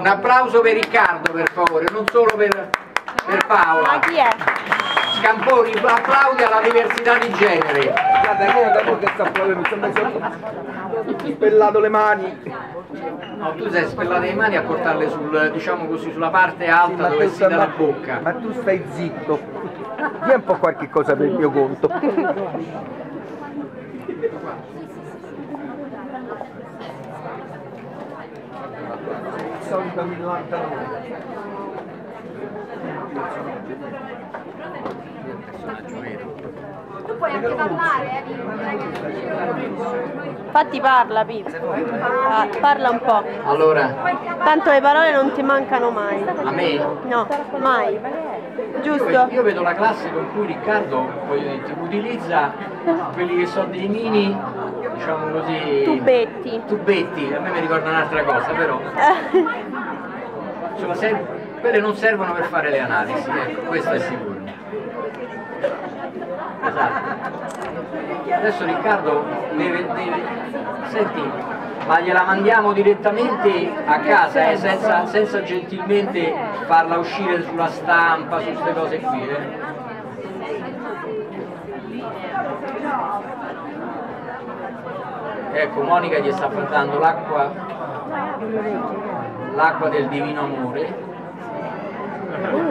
Un applauso per Riccardo per favore, non solo per, per Paola. Ma chi è? Scamponi, applaudi alla diversità di genere. Guarda, io da che sta applaudendo, mi sono messo spellato le mani. No, tu sei spellato le mani a portarle sul, diciamo così, sulla parte alta dove si dà la bocca. Ma tu stai zitto. Dì un po' qualche cosa per il mio conto. Solito 99. Tu puoi anche parlare, eh, Infatti parla Pippo. Ah, parla un po'. Allora, Tanto le parole non ti mancano mai. a me No, mai. Io Giusto? vedo, io vedo la classe con cui Riccardo voglio utilizza quelli che sono dei mini, diciamo così, Tubetti. tubetti, a me mi ricorda un'altra cosa, però insomma, ser- quelle non servono per fare le analisi, ecco, questo è sicuro. Esatto. Adesso Riccardo deve, deve- senti, ma gliela mandiamo direttamente a casa, eh, senza, senza gentilmente farla uscire sulla stampa, su queste cose qui. eh. Ecco, Monica gli sta dando l'acqua l'acqua del divino amore.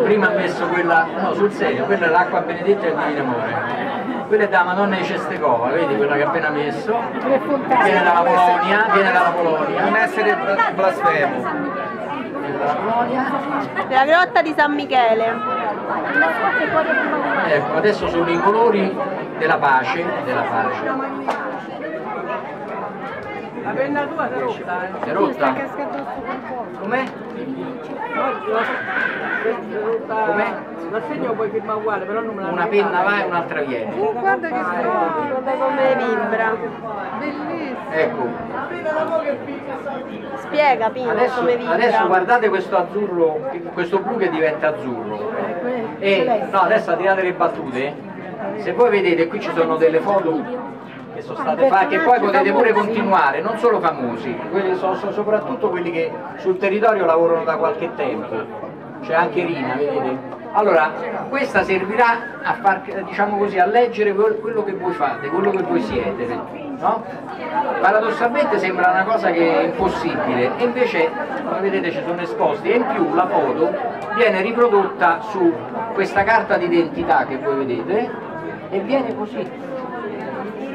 Prima ha messo quella, no sul serio, quella è l'acqua benedetta del divino amore. Quella è da Madonna di Cestecova, vedi quella che ha appena messo? Viene dalla Polonia, viene dalla Polonia. Non essere bla- blasfemo. Viene dalla Polonia. La grotta di San Michele. Ecco, adesso sono i colori della pace, della pace. La penna tua si è rotta, eh. Si è rotta? Com'è? Com'è? L'assegno puoi firmare uguale, però non me la Una penna va e un'altra viene. Guarda che Guarda come vibra. Ecco, Spiega Pino adesso, come vibra. adesso guardate questo azzurro, questo blu che diventa azzurro. E no, adesso a tirate le battute. Se voi vedete qui ci sono delle foto che sono state fatte, che poi potete pure continuare, non solo famosi, quelli sono, sono soprattutto quelli che sul territorio lavorano da qualche tempo. C'è anche Rina, vedete? Allora, questa servirà a far, diciamo così, a leggere quel- quello che voi fate, quello che voi siete, no? Paradossalmente sembra una cosa che è impossibile, e invece, come vedete, ci sono esposti, e in più la foto viene riprodotta su questa carta d'identità che voi vedete, e viene così,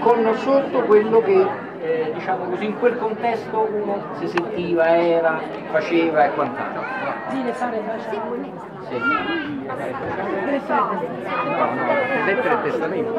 con sotto quello che, eh, diciamo così, in quel contesto uno si sentiva, era, faceva e quant'altro. Sì. No, no, lettere e testamento.